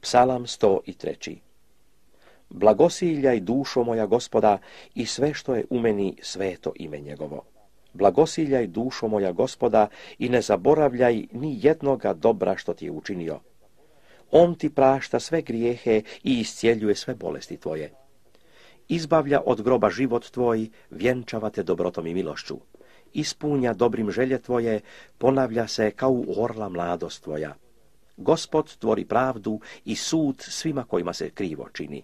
Psalam 103. Blagosiljaj dušo moja gospoda i sve što je u meni sveto ime njegovo. Blagosiljaj dušo moja gospoda i ne zaboravljaj ni jednoga dobra što ti je učinio. On ti prašta sve grijehe i iscijeljuje sve bolesti tvoje. Izbavlja od groba život tvoj, vjenčava te dobrotom i milošću. Ispunja dobrim želje tvoje, ponavlja se kao u orla mladost tvoja. Gospod tvori pravdu i sud svima kojima se krivo čini.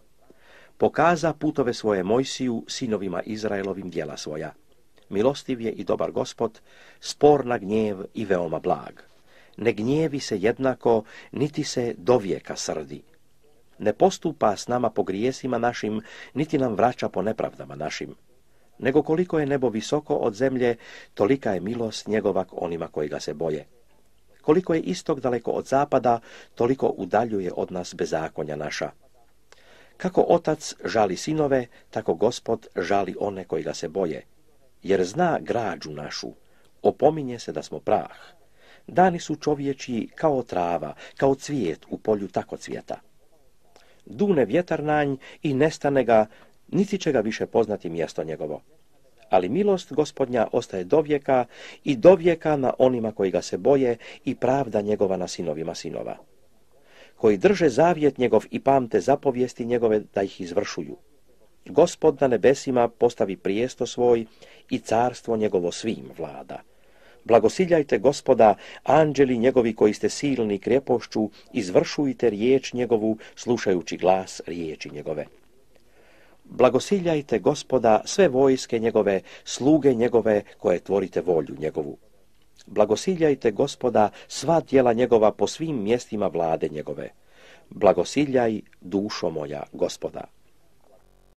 Pokaza putove svoje Mojsiju, sinovima Izraelovim dijela svoja. Milostiv je i dobar gospod, spor na gnjev i veoma blag. Ne gnjevi se jednako, niti se dovijeka srdi. Ne postupa s nama po grijesima našim, niti nam vraća po nepravdama našim. Nego koliko je nebo visoko od zemlje, tolika je milost njegovak onima koji ga se boje. Koliko je istok daleko od zapada, toliko udaljuje od nas bezakonja naša. Kako otac žali sinove, tako gospod žali one koji ga se boje. Jer zna građu našu, opominje se da smo prah. Dani su čovječi kao trava, kao cvijet u polju tako cvijeta. Dune vjetar nanj i nestane ga, niti će ga više poznati mjesto njegovo. Ali milost gospodnja ostaje dovijeka i dovijeka na onima koji ga se boje i pravda njegova na sinovima sinova koji drže zavjet njegov i pamte zapovijesti njegove da ih izvršuju. Gospod na nebesima postavi prijesto svoj i carstvo njegovo svim vlada. Blagosiljajte gospoda, anđeli njegovi koji ste silni krepošću, izvršujte riječ njegovu, slušajući glas riječi njegove. Blagosiljajte gospoda sve vojske njegove, sluge njegove koje tvorite volju njegovu. Blagosiljajte gospoda sva djela njegova po svim mjestima vlade njegove. Blagosiljaj dušo moja gospoda.